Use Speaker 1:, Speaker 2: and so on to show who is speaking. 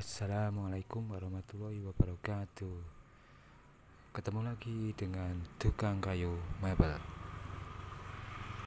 Speaker 1: Assalamualaikum warahmatullahi wabarakatuh. Ketemu lagi dengan tukang kayu mebel.